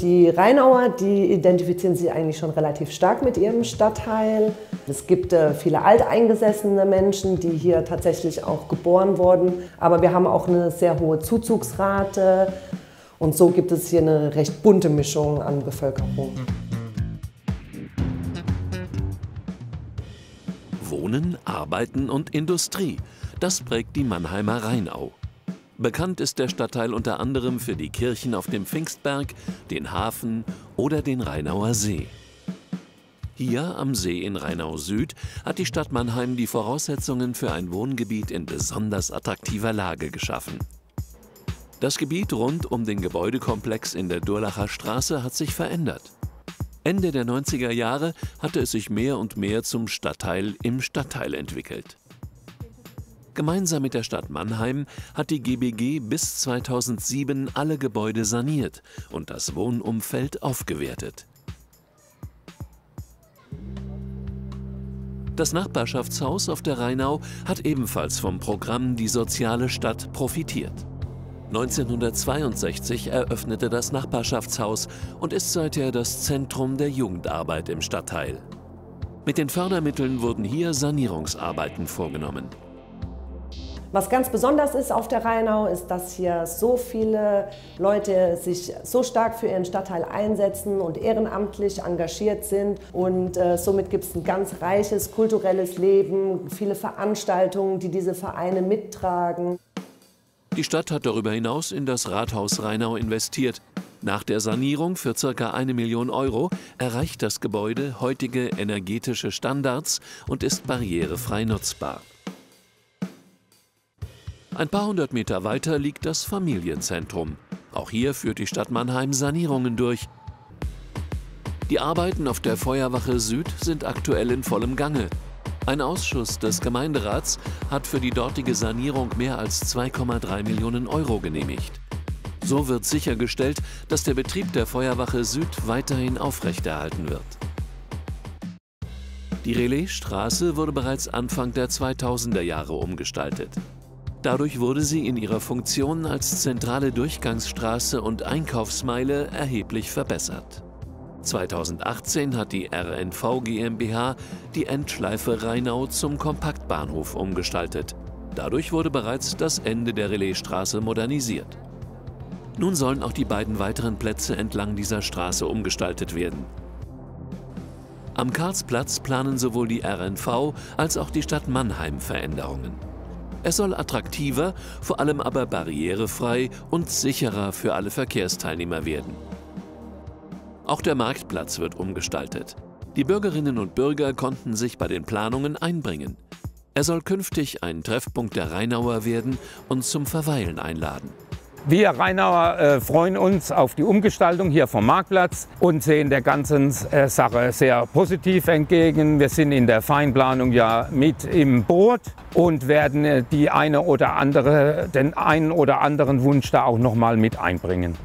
Die Rheinauer, die identifizieren sich eigentlich schon relativ stark mit ihrem Stadtteil. Es gibt äh, viele alteingesessene Menschen, die hier tatsächlich auch geboren wurden. Aber wir haben auch eine sehr hohe Zuzugsrate. Und so gibt es hier eine recht bunte Mischung an Bevölkerung. Wohnen, Arbeiten und Industrie. Das prägt die Mannheimer Rheinau. Bekannt ist der Stadtteil unter anderem für die Kirchen auf dem Pfingstberg, den Hafen oder den Rheinauer See. Hier am See in Rheinau Süd hat die Stadt Mannheim die Voraussetzungen für ein Wohngebiet in besonders attraktiver Lage geschaffen. Das Gebiet rund um den Gebäudekomplex in der Durlacher Straße hat sich verändert. Ende der 90er Jahre hatte es sich mehr und mehr zum Stadtteil im Stadtteil entwickelt. Gemeinsam mit der Stadt Mannheim hat die GBG bis 2007 alle Gebäude saniert und das Wohnumfeld aufgewertet. Das Nachbarschaftshaus auf der Rheinau hat ebenfalls vom Programm Die soziale Stadt profitiert. 1962 eröffnete das Nachbarschaftshaus und ist seither das Zentrum der Jugendarbeit im Stadtteil. Mit den Fördermitteln wurden hier Sanierungsarbeiten vorgenommen. Was ganz besonders ist auf der Rheinau, ist, dass hier so viele Leute sich so stark für ihren Stadtteil einsetzen und ehrenamtlich engagiert sind. Und äh, somit gibt es ein ganz reiches kulturelles Leben, viele Veranstaltungen, die diese Vereine mittragen. Die Stadt hat darüber hinaus in das Rathaus Rheinau investiert. Nach der Sanierung für ca. eine Million Euro erreicht das Gebäude heutige energetische Standards und ist barrierefrei nutzbar. Ein paar hundert Meter weiter liegt das Familienzentrum. Auch hier führt die Stadt Mannheim Sanierungen durch. Die Arbeiten auf der Feuerwache Süd sind aktuell in vollem Gange. Ein Ausschuss des Gemeinderats hat für die dortige Sanierung mehr als 2,3 Millionen Euro genehmigt. So wird sichergestellt, dass der Betrieb der Feuerwache Süd weiterhin aufrechterhalten wird. Die Relaisstraße wurde bereits Anfang der 2000er Jahre umgestaltet. Dadurch wurde sie in ihrer Funktion als zentrale Durchgangsstraße und Einkaufsmeile erheblich verbessert. 2018 hat die RNV GmbH die Endschleife Rheinau zum Kompaktbahnhof umgestaltet. Dadurch wurde bereits das Ende der Relaisstraße modernisiert. Nun sollen auch die beiden weiteren Plätze entlang dieser Straße umgestaltet werden. Am Karlsplatz planen sowohl die RNV als auch die Stadt Mannheim Veränderungen. Es soll attraktiver, vor allem aber barrierefrei und sicherer für alle Verkehrsteilnehmer werden. Auch der Marktplatz wird umgestaltet. Die Bürgerinnen und Bürger konnten sich bei den Planungen einbringen. Er soll künftig ein Treffpunkt der Rheinauer werden und zum Verweilen einladen. Wir Rheinauer äh, freuen uns auf die Umgestaltung hier vom Marktplatz und sehen der ganzen äh, Sache sehr positiv entgegen. Wir sind in der Feinplanung ja mit im Boot und werden äh, die eine oder andere, den einen oder anderen Wunsch da auch noch mal mit einbringen.